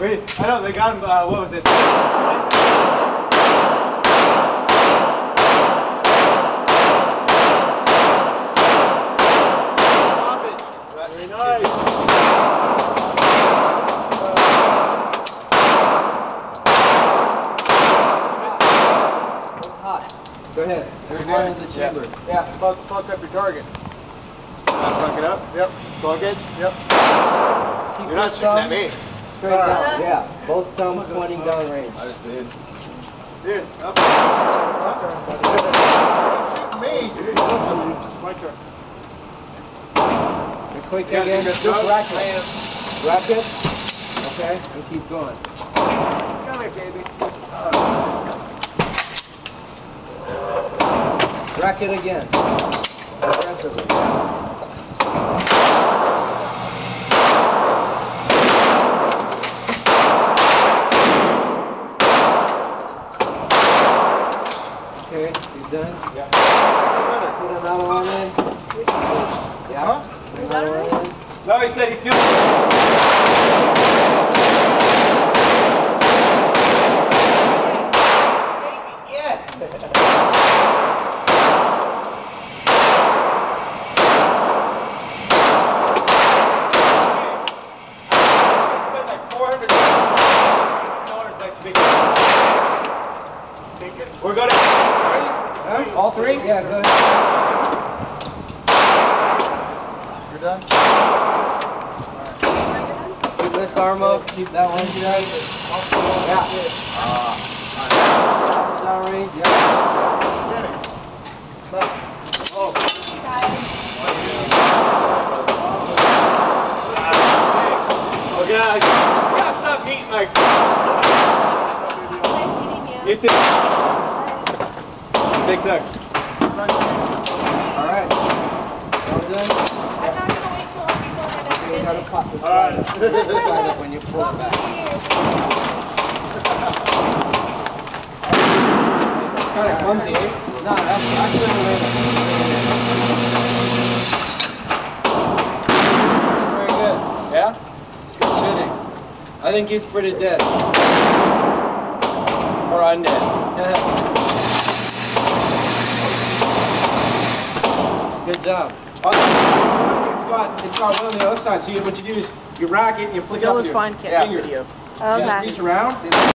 Wait, I know they got him. Uh, what was it? Very nice. It's hot. Go ahead. Turn it into the chamber. Yeah, fuck, fuck up your target. Uh, fuck it up. Yep. Plug it. Yep. Keep You're not shooting at me. Straight down. Uh-huh. Yeah. Both thumbs pointing down range. I just did. Dude, up. Up. Don't shoot me. My turn. And quick Yeah, again. Just up. rack it. Rack it. Okay. And keep going. Come here, baby. Rack it again. Aggressively. Okay, you done? Yeah. Put another one in. Yeah. Huh? Put another one in. No, he said he killed. Yes. We're gonna. Ready? Huh? All three? Yeah, good. You're done? Keep this arm up. Keep that one straight. Yeah. Down range. Yeah. Oh. Okay, I gotta stop eating like. You too. Sec. All right. All done. Okay, you gotta pop this All right. slide up. Slide up when you pull it back. Kind of clumsy, eh? No, that's actually the way That's. I think he's pretty dead. Or undead. Good job. It's got it's got one on the other side. So you, what you do is you rack it and you flick it Still up is with fine, your can't video. Just Okay. reach around.